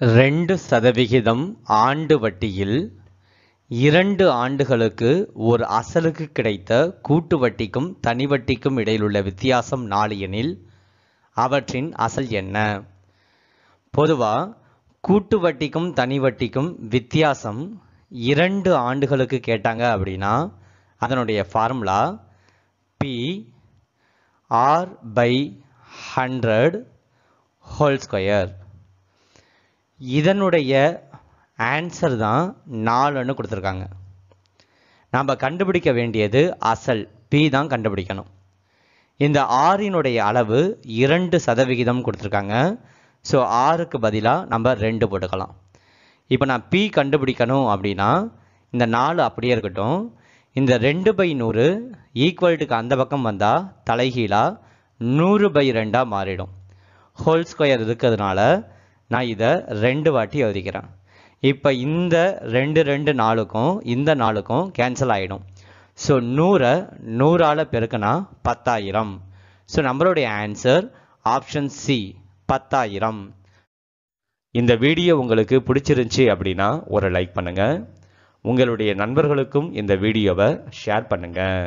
ரெண்டு சதவிகிதம் ஆண்டு வட்டியில் இரண்டு ஆண்டுகளுக்கு ஒரு அசலுக்கு கிடைத்த கூட்டு வட்டிக்கும் தனி வட்டிக்கும் இடையிலுள்ள வித்தியாசம் நாலு எனில் அவற்றின் அசல் என்ன? பொதுவாக கூட்டு வட்டிக்கும் தனி வட்டிக்கும் வித்தியாசம் இரண்டு ஆண்டுகளுக்கு கேட்டாங்க அப்படின்னா அதனுடைய formula pi R by hundred whole square. இதனுடைய ஆன்சர் தான் நாலுன்னு கொடுத்துருக்காங்க. நாம் கண்டுபிடிக்க வேண்டியது அசல் பி தான் கண்டுபிடிக்கணும். இந்த ஆறினுடைய அளவு இரண்டு சதவிகிதம் கொடுத்துருக்காங்க. ஸோ ஆறுக்கு பதிலாக நம்ம ரெண்டு போட்டுக்கலாம். இப்போ நான் பி கண்டுபிடிக்கணும் அப்படின்னா இந்த நாலு அப்படியே இருக்கட்டும். இந்த ரெண்டு பை நூறு ஈக்குவல்ட்டுக்கு அந்த பக்கம் வந்தால் தலைகீழாக நூறு பை ரெண்டாக மாறிடும். ஹோல் ஸ்கொயர் இருக்கிறதுனால நான் இதை ரெண்டு வாட்டி எழுதிக்கிறேன். இப்போ இந்த ரெண்டு ரெண்டு நாளுக்கும் இந்த நாளுக்கும் கேன்சல் ஆகிடும் ஸோ நூறை நூறால் பெருக்கினா பத்தாயிரம். ஸோ நம்மளுடைய ஆன்சர் ஆப்ஷன் சி பத்தாயிரம். இந்த வீடியோ உங்களுக்கு பிடிச்சிருந்துச்சி அப்படின்னா ஒரு லைக் பண்ணுங்கள் உங்களுடைய நண்பர்களுக்கும் இந்த வீடியோவை ஷேர் பண்ணுங்கள்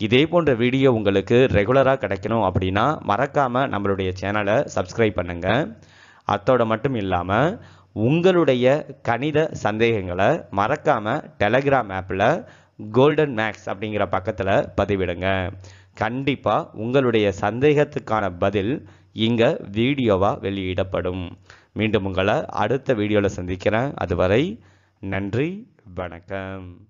இதே போன்ற வீடியோ உங்களுக்கு ரெகுலராக கிடைக்கணும் அப்படின்னா மறக்காமல் நம்மளுடைய சேனலை சப்ஸ்கிரைப் பண்ணுங்கள் அத்தோட மட்டும் இல்லாமல் உங்களுடைய கணித சந்தேகங்களை மறக்காமல் டெலகிராம் ஆப்பில் கோல்டன் மேக்ஸ் அப்படிங்கிற பக்கத்தில் பதிவிடுங்க. கண்டிப்பாக உங்களுடைய சந்தேகத்துக்கான பதில் இங்கே வீடியோவாக வெளியிடப்படும். மீண்டும் உங்களை அடுத்த வீடியோவில் சந்திக்கிறேன். அதுவரை நன்றி வணக்கம்.